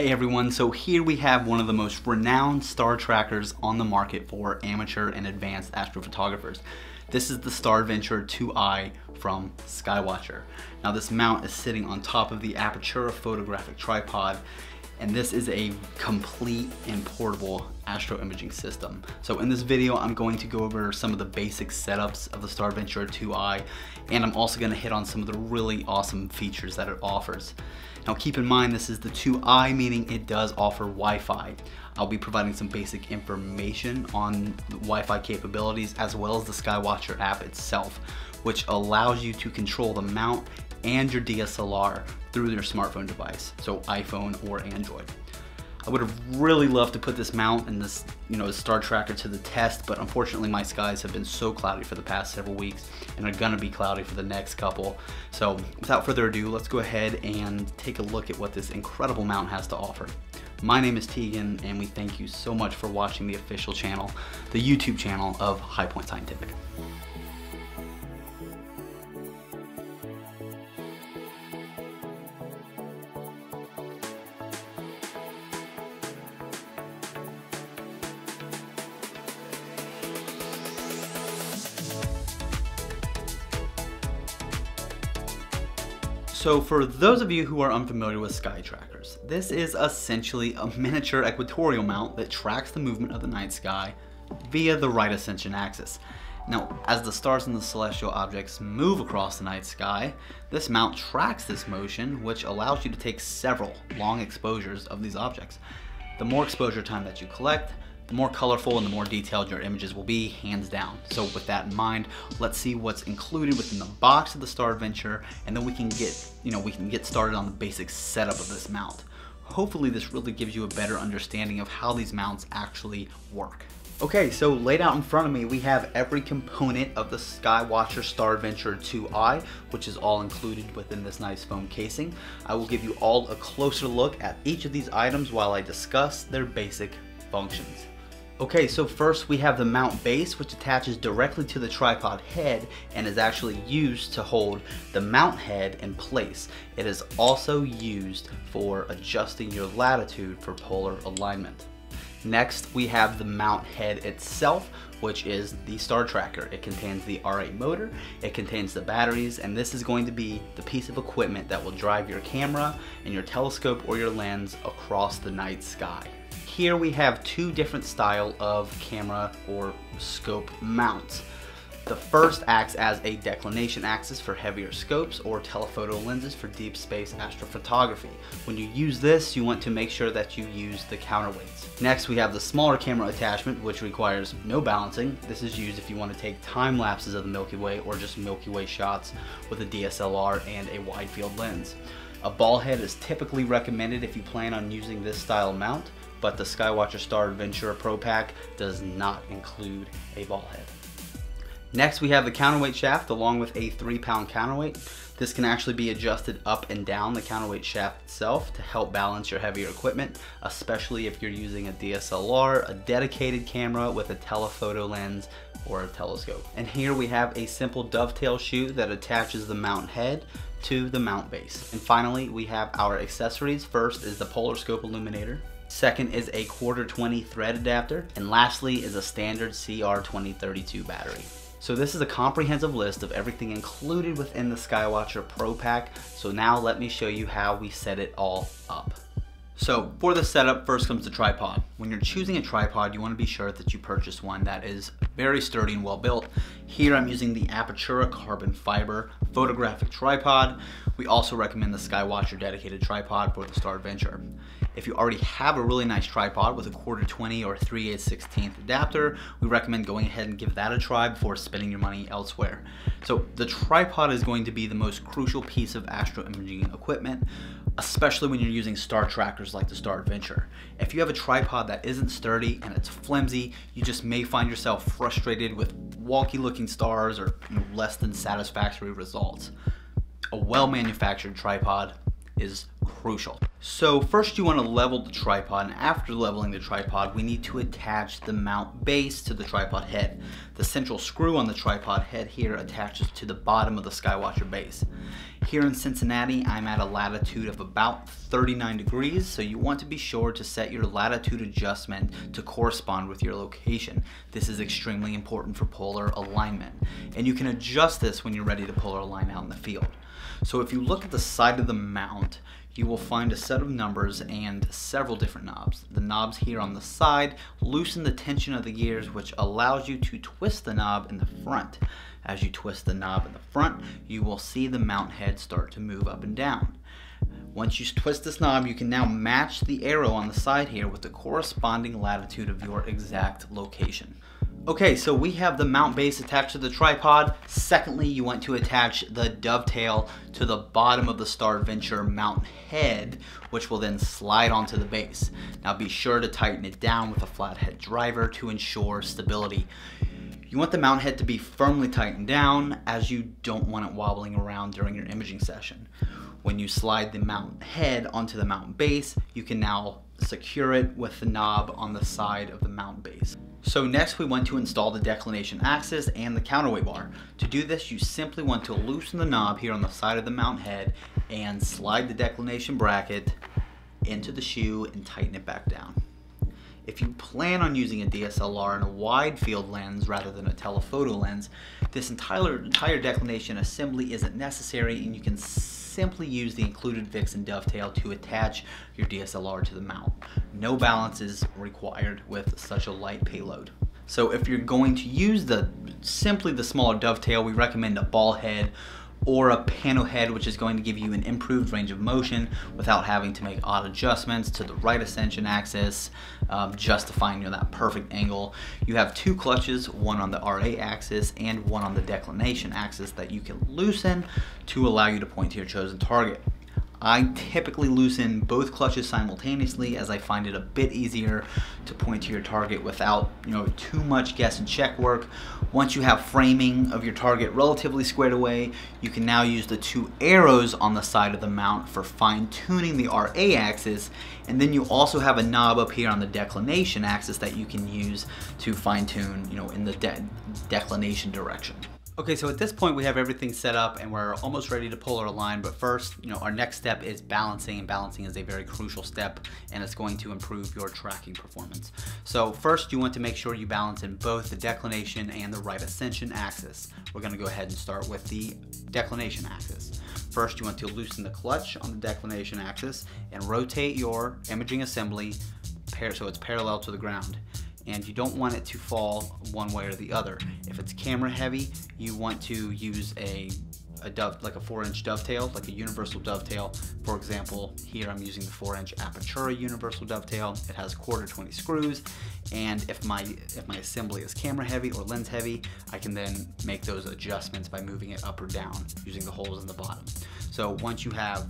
Hey everyone, so here we have one of the most renowned star trackers on the market for amateur and advanced astrophotographers. This is the Star Adventurer 2i from Skywatcher. Now this mount is sitting on top of the Apertura photographic tripod and this is a complete and portable astro imaging system. So in this video, I'm going to go over some of the basic setups of the Star Adventurer 2i, and I'm also gonna hit on some of the really awesome features that it offers. Now keep in mind, this is the 2i, meaning it does offer Wi-Fi. I'll be providing some basic information on the Wi-Fi capabilities as well as the Skywatcher app itself, which allows you to control the mount and your DSLR through your smartphone device, so iPhone or Android. I would have really loved to put this mount and this, you know, star tracker to the test, but unfortunately my skies have been so cloudy for the past several weeks and are gonna be cloudy for the next couple. So without further ado, let's go ahead and take a look at what this incredible mount has to offer. My name is Teagan and we thank you so much for watching the official channel, the YouTube channel of High Point Scientific. So for those of you who are unfamiliar with sky trackers, this is essentially a miniature equatorial mount that tracks the movement of the night sky via the right ascension axis. Now, as the stars and the celestial objects move across the night sky, this mount tracks this motion, which allows you to take several long exposures of these objects. The more exposure time that you collect, the more colorful and the more detailed your images will be, hands down. So with that in mind, let's see what's included within the box of the Star Adventure, and then we can get, you know, we can get started on the basic setup of this mount. Hopefully this really gives you a better understanding of how these mounts actually work. Okay, so laid out in front of me, we have every component of the Skywatcher Star Adventurer 2i, which is all included within this nice foam casing. I will give you all a closer look at each of these items while I discuss their basic functions. Okay, so first we have the mount base, which attaches directly to the tripod head and is actually used to hold the mount head in place. It is also used for adjusting your latitude for polar alignment. Next, we have the mount head itself, which is the star tracker. It contains the RA motor, it contains the batteries, and this is going to be the piece of equipment that will drive your camera and your telescope or your lens across the night sky. Here we have two different style of camera or scope mounts. The first acts as a declination axis for heavier scopes or telephoto lenses for deep space astrophotography. When you use this, you want to make sure that you use the counterweights. Next, we have the smaller camera attachment, which requires no balancing. This is used if you want to take time lapses of the Milky Way or just Milky Way shots with a DSLR and a wide field lens. A ball head is typically recommended if you plan on using this style mount but the Skywatcher Star Adventurer Pro Pack does not include a ball head. Next we have the counterweight shaft along with a 3 pound counterweight. This can actually be adjusted up and down the counterweight shaft itself to help balance your heavier equipment, especially if you're using a DSLR, a dedicated camera with a telephoto lens, or a telescope. And here we have a simple dovetail shoe that attaches the mount head to the mount base. And finally, we have our accessories. First is the polar scope illuminator. Second is a quarter 20 thread adapter. And lastly is a standard CR2032 battery. So this is a comprehensive list of everything included within the Skywatcher Pro Pack. So now let me show you how we set it all up. So for the setup, first comes the tripod. When you're choosing a tripod, you wanna be sure that you purchase one that is very sturdy and well built. Here I'm using the Apertura carbon fiber photographic tripod. We also recommend the Skywatcher dedicated tripod for the Star Adventurer. If you already have a really nice tripod with a quarter 20 or 3 8 16th adapter, we recommend going ahead and give that a try before spending your money elsewhere. So the tripod is going to be the most crucial piece of astro imaging equipment, especially when you're using star trackers like the Star Adventurer. If you have a tripod that isn't sturdy and it's flimsy, you just may find yourself frustrated with wonky looking stars or you know, less than satisfactory results. A well manufactured tripod is crucial. So first you want to level the tripod and after leveling the tripod we need to attach the mount base to the tripod head. The central screw on the tripod head here attaches to the bottom of the Skywatcher base. Here in Cincinnati I'm at a latitude of about 39 degrees so you want to be sure to set your latitude adjustment to correspond with your location. This is extremely important for polar alignment and you can adjust this when you're ready to polar align out in the field. So if you look at the side of the mount, you will find a set of numbers and several different knobs. The knobs here on the side loosen the tension of the gears which allows you to twist the knob in the front. As you twist the knob in the front, you will see the mount head start to move up and down. Once you twist this knob, you can now match the arrow on the side here with the corresponding latitude of your exact location. Okay, so we have the mount base attached to the tripod. Secondly, you want to attach the dovetail to the bottom of the Star Adventure mount head, which will then slide onto the base. Now be sure to tighten it down with a flathead driver to ensure stability. You want the mount head to be firmly tightened down as you don't want it wobbling around during your imaging session. When you slide the mount head onto the mount base, you can now secure it with the knob on the side of the mount base. So next we want to install the declination axis and the counterweight bar. To do this you simply want to loosen the knob here on the side of the mount head and slide the declination bracket into the shoe and tighten it back down. If you plan on using a DSLR and a wide field lens rather than a telephoto lens, this entire, entire declination assembly isn't necessary and you can simply use the included Vixen dovetail to attach your DSLR to the mount. No balance is required with such a light payload. So if you're going to use the simply the smaller dovetail, we recommend a ball head or a panel head which is going to give you an improved range of motion without having to make odd adjustments to the right ascension axis um, just to find you know, that perfect angle. You have two clutches, one on the RA axis and one on the declination axis that you can loosen to allow you to point to your chosen target. I typically loosen both clutches simultaneously as I find it a bit easier to point to your target without you know too much guess and check work. Once you have framing of your target relatively squared away, you can now use the two arrows on the side of the mount for fine tuning the RA axis and then you also have a knob up here on the declination axis that you can use to fine tune you know in the de declination direction. Okay, so at this point we have everything set up and we're almost ready to polar align, but first, you know, our next step is balancing, and balancing is a very crucial step and it's going to improve your tracking performance. So first you want to make sure you balance in both the declination and the right ascension axis. We're gonna go ahead and start with the declination axis. First you want to loosen the clutch on the declination axis and rotate your imaging assembly so it's parallel to the ground and you don't want it to fall one way or the other. If it's camera heavy, you want to use a a dove like a four inch dovetail like a universal dovetail. For example here I'm using the four inch Apertura universal dovetail. It has quarter 20 screws and if my if my assembly is camera heavy or lens heavy I can then make those adjustments by moving it up or down using the holes in the bottom. So once you have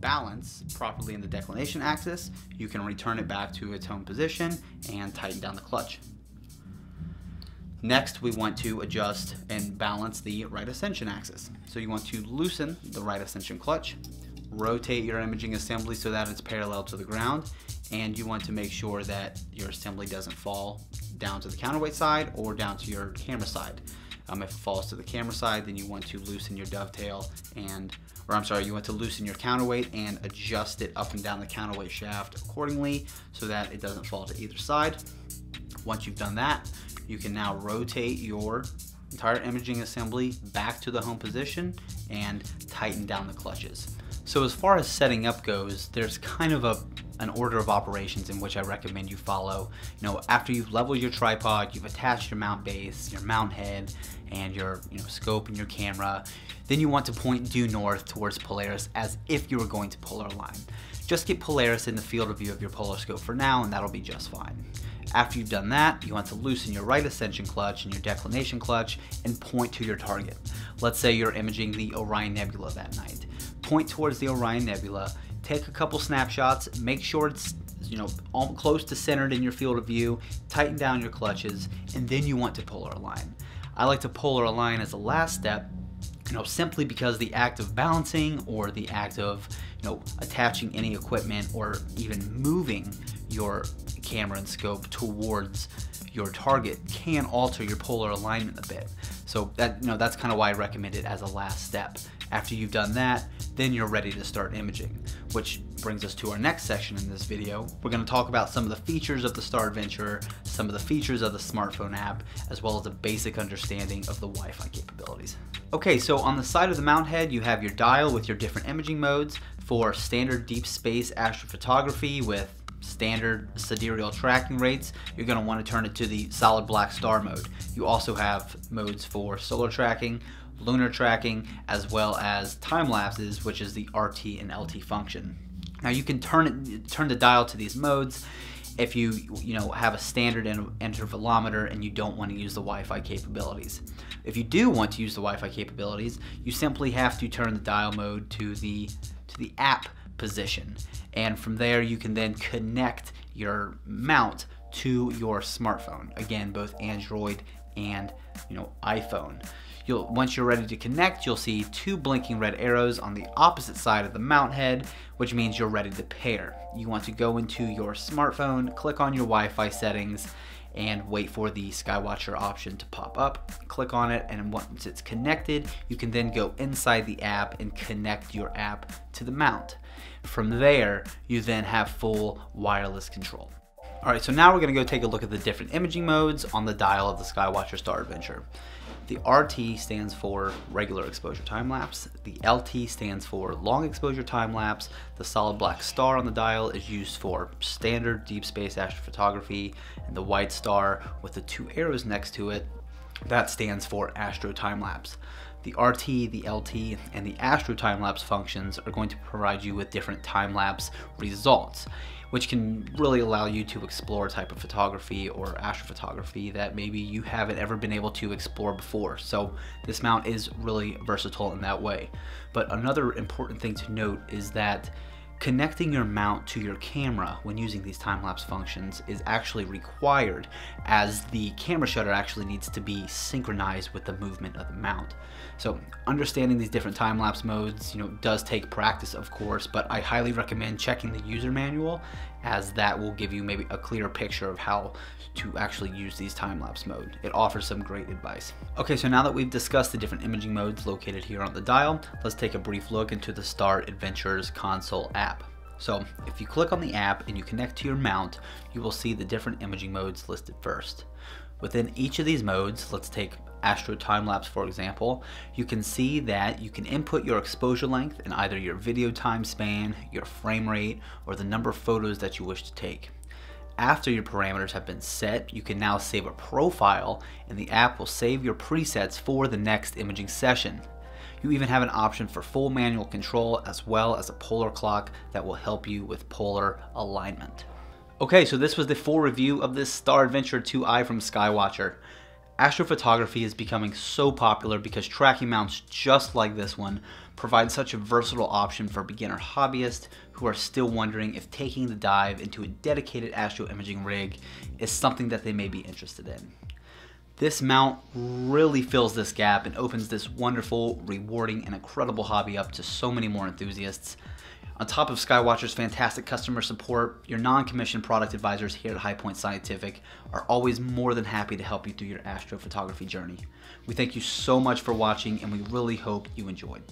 balance properly in the declination axis, you can return it back to its home position and tighten down the clutch. Next, we want to adjust and balance the right ascension axis. So you want to loosen the right ascension clutch, rotate your imaging assembly so that it's parallel to the ground, and you want to make sure that your assembly doesn't fall down to the counterweight side or down to your camera side. Um, if it falls to the camera side, then you want to loosen your dovetail and, or I'm sorry, you want to loosen your counterweight and adjust it up and down the counterweight shaft accordingly so that it doesn't fall to either side. Once you've done that, you can now rotate your entire imaging assembly back to the home position and tighten down the clutches. So as far as setting up goes, there's kind of a an order of operations in which I recommend you follow. You know, after you've leveled your tripod, you've attached your mount base, your mount head, and your you know scope and your camera, then you want to point due north towards Polaris as if you were going to polar align. Just get Polaris in the field of view of your polar scope for now and that'll be just fine. After you've done that, you want to loosen your right ascension clutch and your declination clutch and point to your target. Let's say you're imaging the Orion Nebula that night. Point towards the Orion Nebula take a couple snapshots, make sure it's you know close to centered in your field of view, tighten down your clutches, and then you want to polar align. I like to polar align as a last step you know, simply because the act of balancing or the act of, you know, attaching any equipment or even moving your camera and scope towards your target can alter your polar alignment a bit. So that, you know, that's kind of why I recommend it as a last step. After you've done that, then you're ready to start imaging, which brings us to our next section in this video. We're going to talk about some of the features of the Star Adventurer, some of the features of the smartphone app, as well as a basic understanding of the Wi-Fi capabilities. Okay, so on the side of the mount head, you have your dial with your different imaging modes for standard deep space astrophotography with standard sidereal tracking rates, you're going to want to turn it to the solid black star mode. You also have modes for solar tracking, lunar tracking, as well as time lapses, which is the RT and LT function. Now you can turn it, turn the dial to these modes if you you know have a standard intervalometer and you don't want to use the Wi-Fi capabilities. If you do want to use the Wi-Fi capabilities, you simply have to turn the dial mode to the to the app position, and from there you can then connect your mount to your smartphone. Again, both Android and you know iPhone. You'll, once you're ready to connect, you'll see two blinking red arrows on the opposite side of the mount head, which means you're ready to pair. You want to go into your smartphone, click on your Wi-Fi settings, and wait for the Skywatcher option to pop up. Click on it, and once it's connected, you can then go inside the app and connect your app to the mount. From there, you then have full wireless control. All right, so now we're gonna go take a look at the different imaging modes on the dial of the Skywatcher Star Adventure. The RT stands for regular exposure time lapse. The LT stands for long exposure time lapse. The solid black star on the dial is used for standard deep space astrophotography. And the white star with the two arrows next to it, that stands for astro time lapse. The RT, the LT, and the astro time lapse functions are going to provide you with different time lapse results which can really allow you to explore a type of photography or astrophotography that maybe you haven't ever been able to explore before. So this mount is really versatile in that way. But another important thing to note is that Connecting your mount to your camera when using these time-lapse functions is actually required as the camera shutter actually needs to be synchronized with the movement of the mount. So understanding these different time-lapse modes you know, does take practice of course, but I highly recommend checking the user manual as that will give you maybe a clearer picture of how to actually use these time-lapse mode. It offers some great advice. Okay, so now that we've discussed the different imaging modes located here on the dial, let's take a brief look into the Star Adventures console app. So if you click on the app and you connect to your mount, you will see the different imaging modes listed first. Within each of these modes, let's take Astro Time Lapse for example, you can see that you can input your exposure length in either your video time span, your frame rate, or the number of photos that you wish to take. After your parameters have been set, you can now save a profile and the app will save your presets for the next imaging session. You even have an option for full manual control as well as a polar clock that will help you with polar alignment. Okay, so this was the full review of this Star Adventure 2i from Skywatcher. Astrophotography is becoming so popular because tracking mounts just like this one provide such a versatile option for beginner hobbyists who are still wondering if taking the dive into a dedicated astro imaging rig is something that they may be interested in. This mount really fills this gap and opens this wonderful, rewarding, and incredible hobby up to so many more enthusiasts. On top of Skywatcher's fantastic customer support, your non-commissioned product advisors here at High Point Scientific are always more than happy to help you through your astrophotography journey. We thank you so much for watching and we really hope you enjoyed.